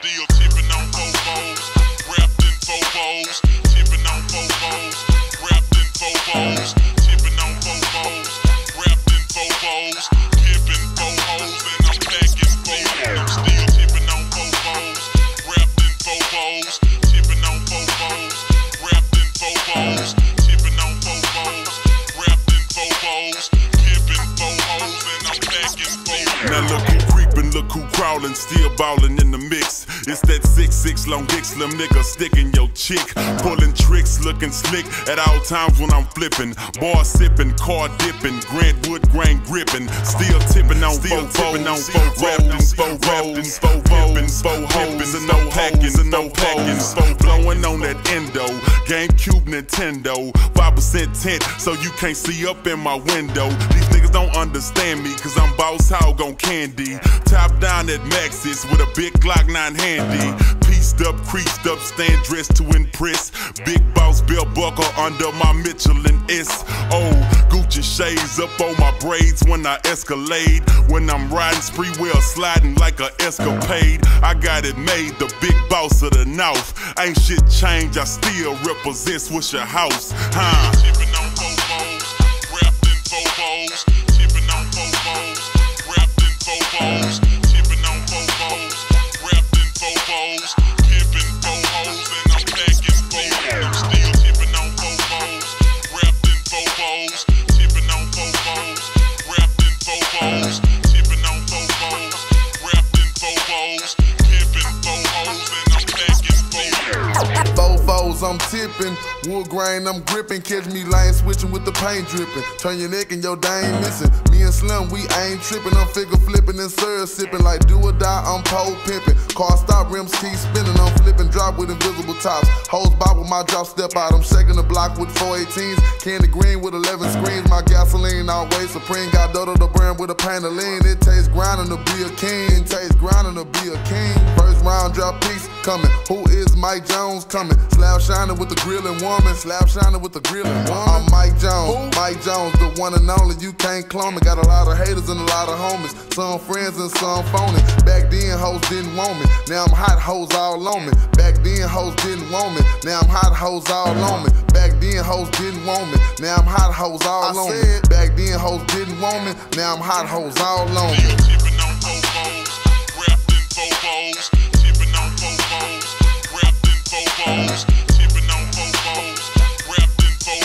Still tipping on fofos, wrapped in fofos, tipping on fofos, wrapped in fofos, tipping on fofos, wrapped in fofos, tipping fofos, and I'm packing fofos. I'm still tipping on fofos, wrapped in fofos, tipping on fofos, wrapped in fofos, tipping on fofos, wrapped in fofos, tipping fofos, and I'm packing fofos. Now look creepin', look who crawlin', still ballin' in the mix. It's that six six long dick slim nigga sticking your chick, pulling tricks, looking slick at all times when I'm flippin'. Bar sippin', car dippin', Grant Wood grain grippin', still tippin' on still tippin' on four rappin', four rappin', four rappin', four hoes, and no packin', and no packin', four blowin' on that endo, GameCube Nintendo, five percent tint, so you can't see up in my window. These don't understand me, cause I'm boss hog on candy. Top down at Maxis with a big Glock 9 handy. Pieced up, creased up, stand dressed to impress. Big boss belt buckle under my Michelin S. Oh, Gucci shades up on my braids when I escalade. When I'm riding spree wheel sliding like a escapade. I got it made, the big boss of the North. Ain't shit changed, I still represent Swisher House. Huh? I'm tipping. Wood grain, I'm gripping. Catch me lane switching with the paint dripping. Turn your neck and your dame missing. Me and Slim, we ain't tripping. I'm figure flipping and syrup sipping. Like do or die, I'm pole pimping. Car stop, rims keep spinning. I'm flipping drop with invisible tops. Hose bob with my drop step out. I'm shaking the block with 418s. Candy green with 11 screens. My gasoline always supreme. Got Dodo the brand with a pain of lean. It tastes grinding to be a king. Tastes grinding to be a king. Drop piece coming. Who is Mike Jones coming? Slab shining with the grilling woman. Slab shining with the grilling woman. I'm Mike Jones. Mike Jones, the one and only. You can't clone me. Got a lot of haters and a lot of homies. Some friends and some phony. Back then, hoes didn't want me. Now I'm hot hoes all on me. Back then, hoes didn't want me. Now I'm hot hoes all on me. Back then, hoes didn't want me. Now I'm hot hoes all on me. Back then, hoes didn't want me. Now I'm hot hoes all on me.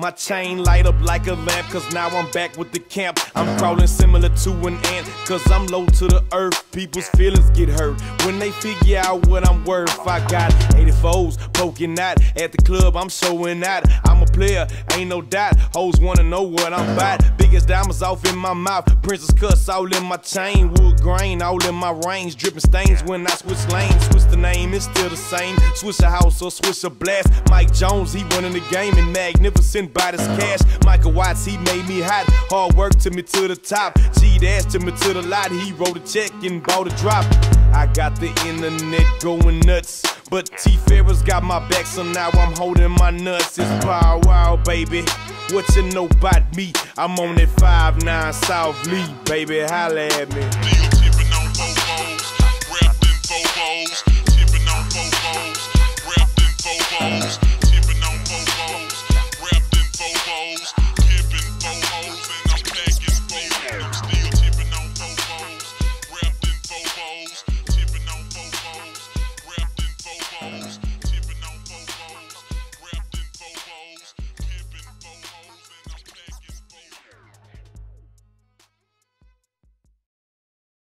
My chain light up like a lamp, cause now I'm back with the camp. I'm crawling similar to an ant, cause I'm low to the earth. People's feelings get hurt when they figure out what I'm worth. I got 84s poking out at the club, I'm showing out. I'm a player, ain't no doubt. Hoes wanna know what I'm about. Biggest diamonds off in my mouth, princess cuts all in my chain. Wood grain all in my range, dripping stains when I switch lanes. Switch the name, it's still the same. Switch a house or switch a blast. Mike Jones, he running the game and magnificent by this cash. Michael Watts, he made me hot. Hard work took me to the top. G dash took me to the lot. He wrote a check and bought a drop. I got the internet going nuts. But T Farris got my back, so now I'm holding my nuts. It's power wow, baby. What you know about me? I'm on that 5-9 South Lee, baby. Holla at me.